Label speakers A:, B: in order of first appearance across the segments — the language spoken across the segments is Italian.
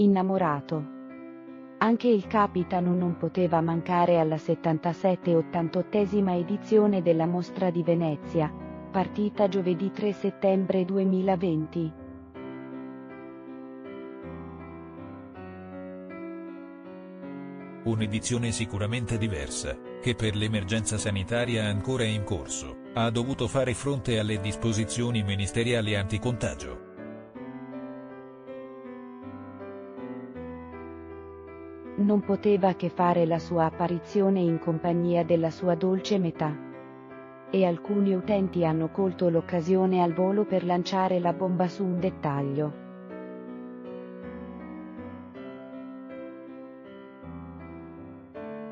A: Innamorato. Anche il Capitano non poteva mancare alla 77-88esima edizione della Mostra di Venezia, partita giovedì 3 settembre 2020.
B: Un'edizione sicuramente diversa, che per l'emergenza sanitaria ancora in corso, ha dovuto fare fronte alle disposizioni ministeriali anticontagio.
A: Non poteva che fare la sua apparizione in compagnia della sua dolce metà. E alcuni utenti hanno colto l'occasione al volo per lanciare la bomba su un dettaglio.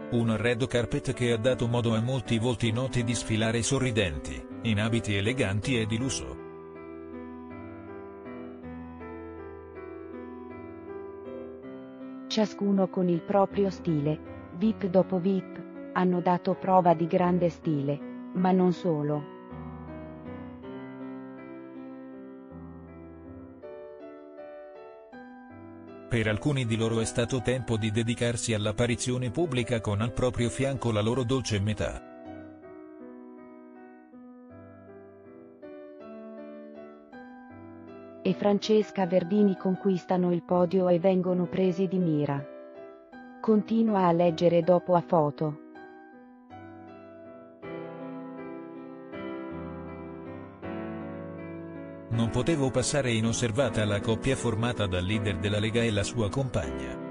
B: Un red carpet che ha dato modo a molti volti noti di sfilare sorridenti, in abiti eleganti e di lusso.
A: Ciascuno con il proprio stile, VIP dopo VIP, hanno dato prova di grande stile, ma non solo.
B: Per alcuni di loro è stato tempo di dedicarsi all'apparizione pubblica con al proprio fianco la loro dolce metà.
A: E Francesca Verdini conquistano il podio e vengono presi di mira. Continua a leggere dopo a foto.
B: Non potevo passare inosservata la coppia formata dal leader della Lega e la sua compagna.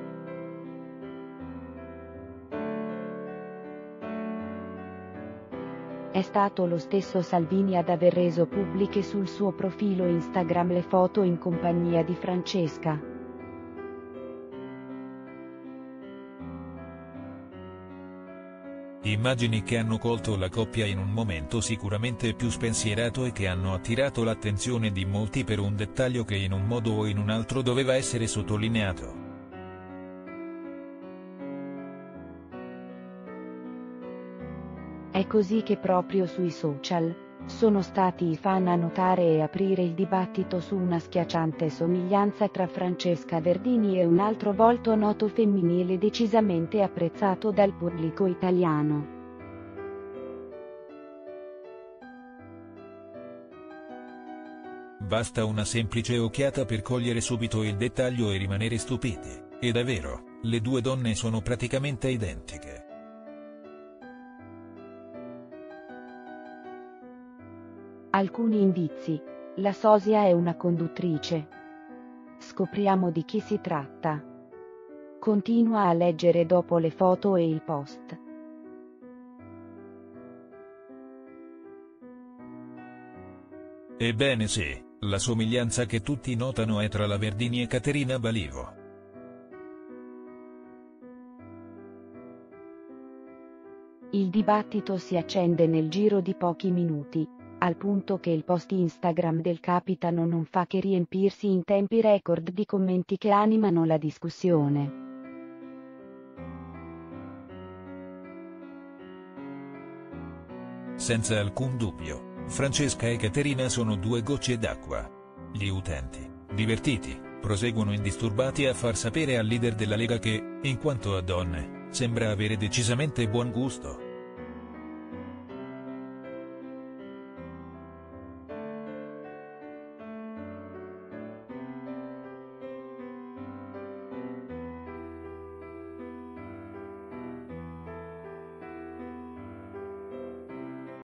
A: È stato lo stesso Salvini ad aver reso pubbliche sul suo profilo Instagram le foto in compagnia di Francesca.
B: Immagini che hanno colto la coppia in un momento sicuramente più spensierato e che hanno attirato l'attenzione di molti per un dettaglio che in un modo o in un altro doveva essere sottolineato.
A: È così che proprio sui social, sono stati i fan a notare e aprire il dibattito su una schiacciante somiglianza tra Francesca Verdini e un altro volto noto femminile decisamente apprezzato dal pubblico italiano.
B: Basta una semplice occhiata per cogliere subito il dettaglio e rimanere stupiti, e davvero, le due donne sono praticamente identiche.
A: Alcuni indizi. La sosia è una conduttrice. Scopriamo di chi si tratta. Continua a leggere dopo le foto e il post.
B: Ebbene sì, la somiglianza che tutti notano è tra la Verdini e Caterina Balivo.
A: Il dibattito si accende nel giro di pochi minuti, al punto che il post Instagram del capitano non fa che riempirsi in tempi record di commenti che animano la discussione.
B: Senza alcun dubbio, Francesca e Caterina sono due gocce d'acqua. Gli utenti, divertiti, proseguono indisturbati a far sapere al leader della Lega che, in quanto a donne, sembra avere decisamente buon gusto.